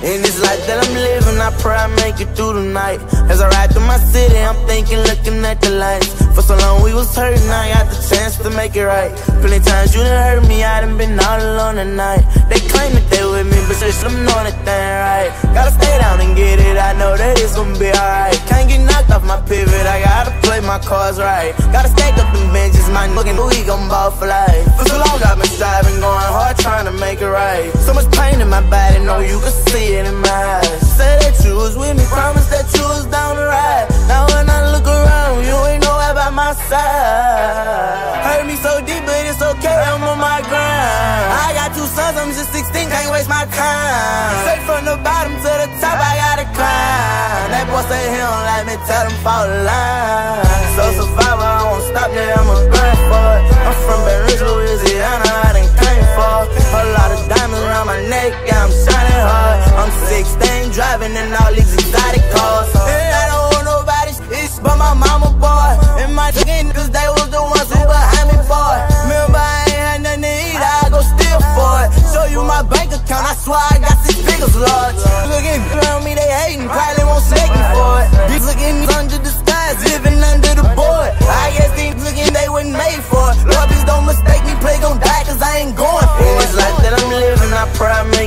this life that I'm living, I pray I make it through the night. As I ride through my city, I'm thinking, looking at the lights. For so long we was hurting, I got the chance to make it right. Plenty times you done hurt me, I done been all alone at night. They claim that they with me, but they should know that they ain't right. Gotta stay down and get it, I know that it's gonna be alright. Can't get knocked off my pivot, I gotta play my cards right. Gotta stack up them benches, my nigga, we gon' ball for life. For so long I've been striving, going hard, trying to make it right. So much pain in know you can see it in my eyes. Say that you was with me, promise that you was down the ride. Now when I look around, you ain't know about my side. Hurt me so deep, but it's okay, I'm on my grind. I got two sons, I'm just 16, can't waste my time. Straight from the bottom to the top, I gotta climb. That boy say he don't like me, tell him fall the line. So survivor, I won't stop, yeah, I'ma grind. I'm from driving in all these exotic cars. And I don't want nobody's itch but my mama, boy. And my chicken, cause they was the ones who behind me, boy. Remember, I ain't had nothing to eat, I go steal for it. Show you my bank account, I swear I got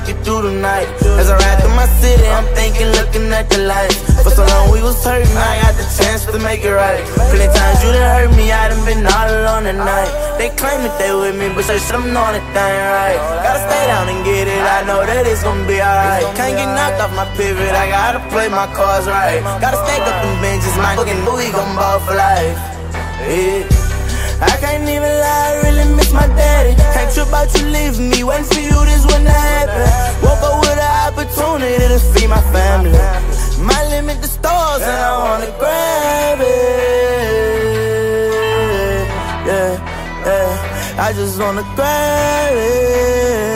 make it through the night. As I ride through my city, I'm thinking, looking at the lights. For so long we was hurting, I got the chance to make it right. Plenty times you done hurt me, I done been all alone at night. They claim that they with me, but they should have known they ain't right. Gotta stay down and get it, I know that it's gonna be alright. Can't get knocked off my pivot, I gotta play my cards right. Gotta stack up them benches, my fucking booty gon' ball for life. Yeah. Daddy. Can't trip out you leaving me, waiting for you, this wouldn't happen. Woke up with an opportunity to feed my family. My limit the stars, and I wanna grab it. Yeah, yeah. I just wanna grab it.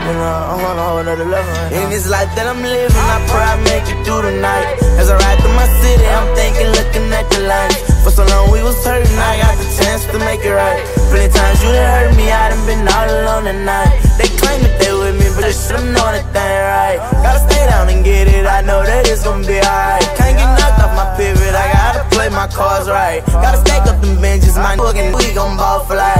You I'm a whole nother level. Right In this life that I'm living, I pray I make it through the night. As I ride through my city, I'm thinking, looking at the lights. For so long we was hurting, I got the chance to make it right plenty times. You done hurt me, I done been all alone tonight. They claim that they with me, but they should've known a thing right. Gotta stay down and get it, I know that it's gonna be alright. Can't get knocked off my pivot, I gotta play my cards right. Gotta stack up them benches, my nigga, we gon' ball for life.